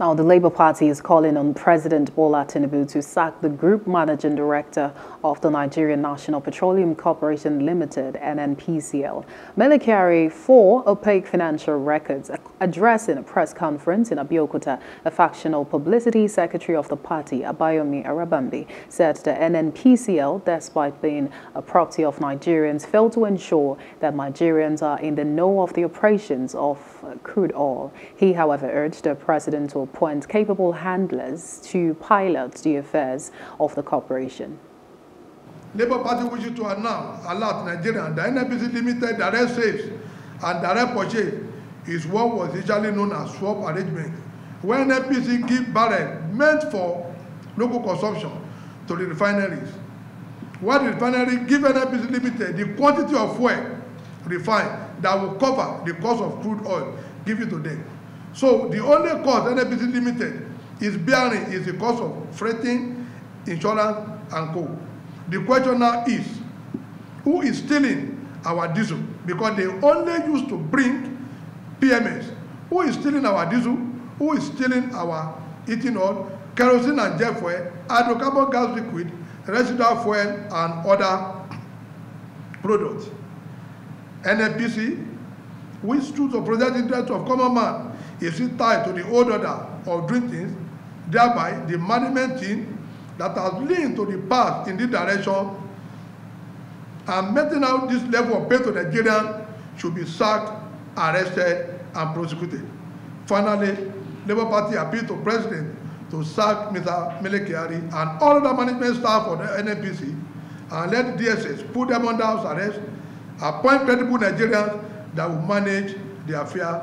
Now, the Labour Party is calling on President Bola Tinubu to sack the Group Managing Director of the Nigerian National Petroleum Corporation Limited, NNPCL, Mele Kyari, for opaque financial records. Addressing a press conference in Abeokuta, a factional publicity secretary of the party, Abayomi Arabambi, said the NNPCL, despite being a property of Nigerians, failed to ensure that Nigerians are in the know of the operations of crude oil. He, however, urged the president to appoint capable handlers to pilot the affairs of the corporation. Labour Party wishes to announce alert Nigeria the NNPC Limited direct sales and direct purchase is what was initially known as swap arrangement, when NNPC give barrel meant for local consumption to the refineries. While the refinery give NNPC Limited the quantity of fuel refined that will cover the cost of crude oil, given to them. So the only cost NNPC Limited is bearing is the cost of freighting, insurance, and coal. The question now is, who is stealing our diesel? Because they only used to bring PMS. Who is stealing our diesel? Who is stealing our heating oil, kerosene and jet fuel, hydrocarbon gas liquid, residual fuel, and other products? NNPC, which stood the interest of common man, is still tied to the old order of doing things, thereby the management team that has leaned to the path in this direction and meting out this level of pay to Nigerians should be sacked, arrested, and prosecuted. Finally, Labour Party appealed to President to sack Mr. Mele Kyari and all other management staff of the NNPC and let the DSS put them under house arrest appoint credible Nigerians that will manage the affairs